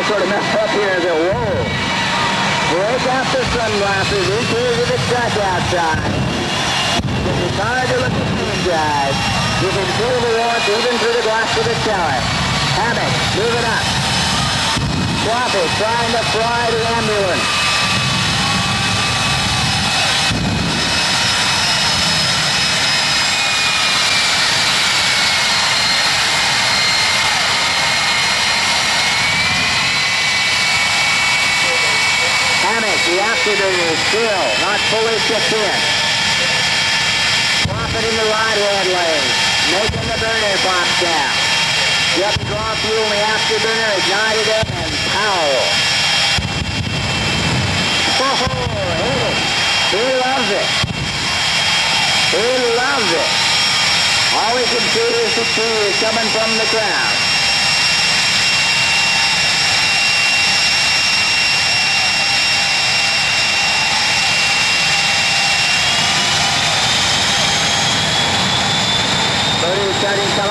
I sort of messed up here and said, whoa. Break out the sunglasses. It's easy to check outside. It's hard to look at guys. You can feel the warmth even through the glass of the shower. Hammack, moving up. Coffee, trying to fry the ambulance. The afterburner is still not fully kicked in. Proffitt in the right hand lane, making the burner pop down. Just draw fuel in the afterburner, ignited up, and pow. Oh, it. He loves it. He loves it. All he can see is the cheers coming from the crowd. Motor starting to come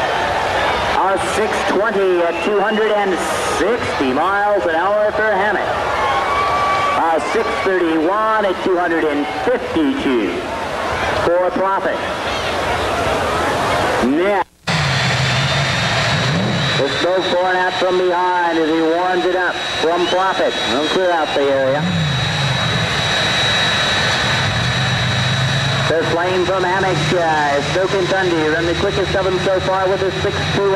A 620 at 260 miles an hour for Hammack. A uh, 631 at 252 for Proffitt. Next. The smoke pouring out from behind as he warms it up from Proffitt. He'll clear out the area. Flame from uh, Smoke N Thunder and the quickest of them so far with a 620.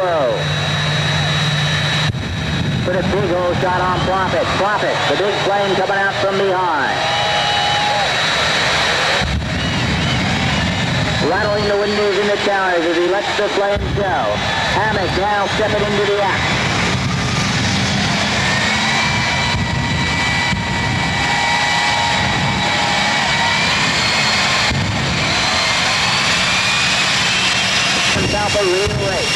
Put a big hole shot on Proffitt. Proffitt, the big flame coming out from behind. Rattling the windows in the towers as he lets the flames go. Hammack now stepping into the act. Reading Lake.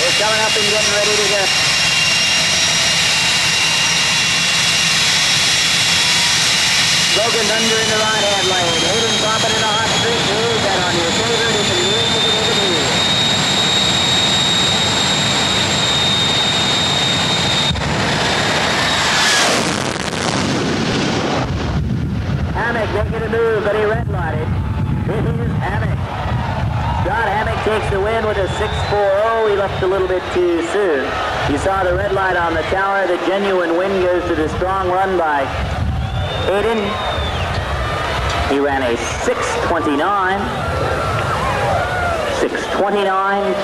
We're coming up and getting ready to go. Smoke N Thunder in the right hand lane. Hayden Proffitt in the hot streak. Here's that on your favorite. It's a new Hammack making a move, but he redlighted. Is Hammack. Scott Hammack takes the win with a 6-4-0. He left a little bit too soon. You saw the red light on the tower. The genuine win goes to the strong run by Hayden. He ran a 629. 629,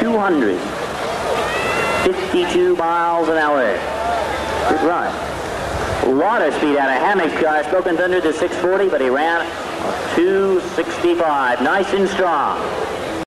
252 miles an hour. Good run. Lot of speed out of Hammack's car. Uh, Smoke N Thunder to 640, but he ran 265. Nice and strong.